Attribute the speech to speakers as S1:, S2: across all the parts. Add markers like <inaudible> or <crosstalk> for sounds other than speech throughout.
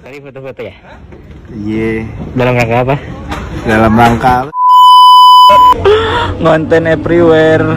S1: Tadi foto-foto ya?
S2: Iya,
S1: Dalam rangka apa?
S2: dalam rangka ngonten everywhere.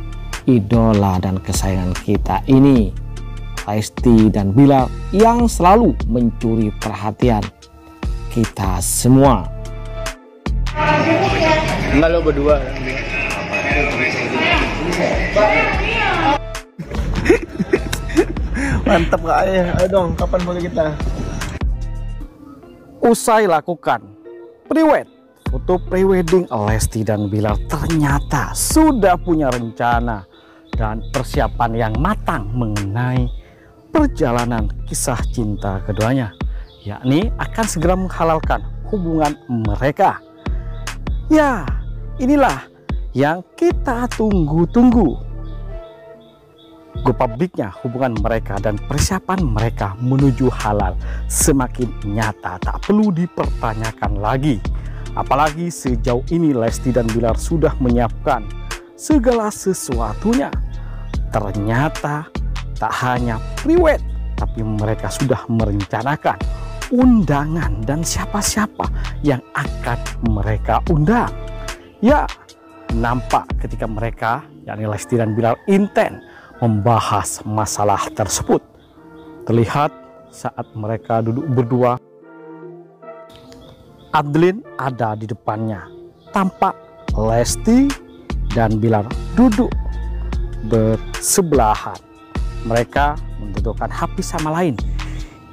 S2: idola dan kesayangan kita ini Lesti dan Bilar yang selalu mencuri perhatian kita semua.
S1: Enggak lo berdua. <laughs>
S2: Mantap kak ya, ayo dong kapan boleh kita? Usai lakukan prewed foto prewedding Lesti dan Bilar ternyata sudah punya rencana dan persiapan yang matang mengenai perjalanan kisah cinta keduanya yakni akan segera menghalalkan hubungan mereka. Ya inilah yang kita tunggu-tunggu. Go publiknya hubungan mereka dan persiapan mereka menuju halal semakin nyata tak perlu dipertanyakan lagi. Apalagi sejauh ini Lesti dan Bilar sudah menyiapkan segala sesuatunya ternyata tak hanya priwet tapi mereka sudah merencanakan undangan dan siapa-siapa yang akan mereka undang ya nampak ketika mereka yakni Lesti dan Bilar intent membahas masalah tersebut. Terlihat saat mereka duduk berdua, Adlin ada di depannya. Tampak Lesti dan Bilar duduk bersebelahan. Mereka mendudukkan hati sama lain,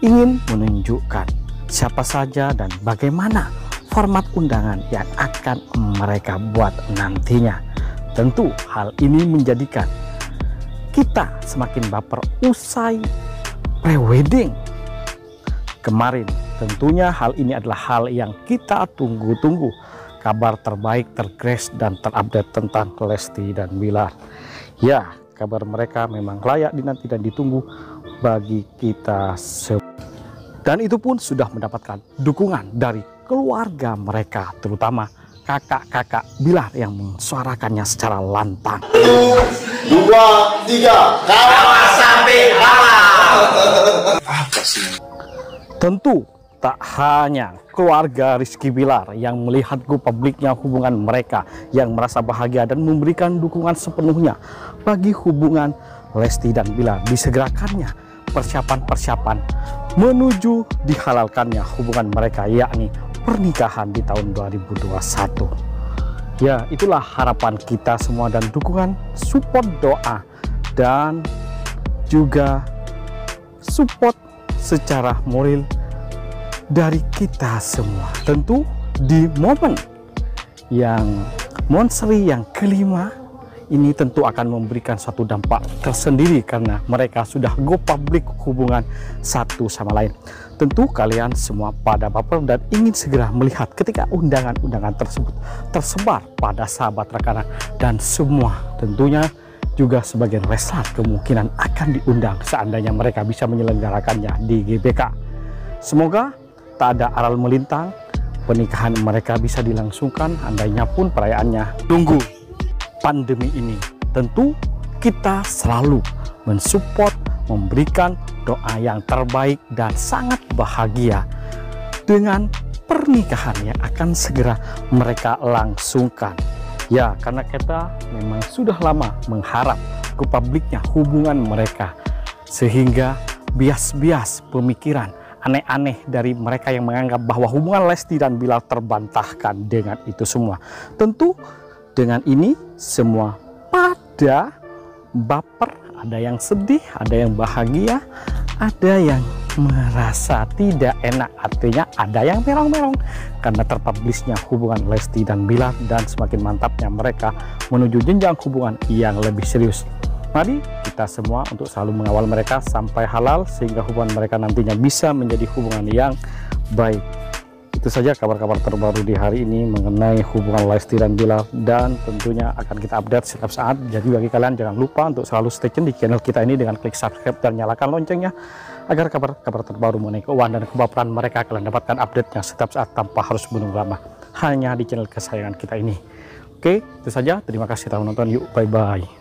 S2: ingin menunjukkan siapa saja dan bagaimana format undangan yang akan mereka buat nantinya. Tentu hal ini menjadikan kita semakin baper usai pre-wedding kemarin. Tentunya hal ini adalah hal yang kita tunggu-tunggu. Kabar terbaik, tergres, dan terupdate tentang Lesti dan Bilar. Ya, kabar mereka memang layak dinanti dan ditunggu bagi kita semua. Dan itu pun sudah mendapatkan dukungan dari keluarga mereka, terutama kakak-kakak Bilar yang mensuarakannya secara lantang.
S3: dua tiga kalah sampai
S2: Tentu tak hanya keluarga Rizky Bilar yang melihat go publiknya hubungan mereka yang merasa bahagia dan memberikan dukungan sepenuhnya bagi hubungan Lesti dan Bilar disegerakannya persiapan-persiapan menuju dihalalkannya hubungan mereka yakni pernikahan di tahun 2021 ya itulah harapan kita semua dan dukungan support doa dan juga support secara moral dari kita semua. Tentu di momen yang monseri yang kelima ini tentu akan memberikan suatu dampak tersendiri karena mereka sudah go public hubungan satu sama lain. Tentu kalian semua pada baper dan ingin segera melihat ketika undangan-undangan tersebut tersebar pada sahabat rekanan. Dan semua tentunya juga sebagian wrestler kemungkinan akan diundang seandainya mereka bisa menyelenggarakannya di GBK. Semoga tak ada aral melintang, pernikahan mereka bisa dilangsungkan, andainya pun perayaannya tunggu pandemi ini. Tentu kita selalu mensupport, memberikan doa yang terbaik dan sangat bahagia dengan pernikahan yang akan segera mereka langsungkan. Ya, karena kita memang sudah lama mengharap ke publiknya hubungan mereka. Sehingga bias-bias pemikiran aneh-aneh dari mereka yang menganggap bahwa hubungan Lesti dan Bilal terbantahkan dengan itu semua. Tentu dengan ini semua pada baper, ada yang sedih, ada yang bahagia, ada yang merasa tidak enak artinya ada yang merong-merong karena terpublishnya hubungan Lesti dan Bilar dan semakin mantapnya mereka menuju jenjang hubungan yang lebih serius mari kita semua untuk selalu mengawal mereka sampai halal sehingga hubungan mereka nantinya bisa menjadi hubungan yang baik. Itu saja kabar-kabar terbaru di hari ini mengenai hubungan Lesti dan Bilar dan tentunya akan kita update setiap saat. Jadi bagi kalian jangan lupa untuk selalu stay tune di channel kita ini dengan klik subscribe dan nyalakan loncengnya agar kabar-kabar terbaru mengenai keuangan dan kebaperan mereka kalian dapatkan update-nya setiap saat tanpa harus menunggu lama. Hanya di channel kesayangan kita ini. Oke itu saja. Terima kasih telah menonton. Yuk bye bye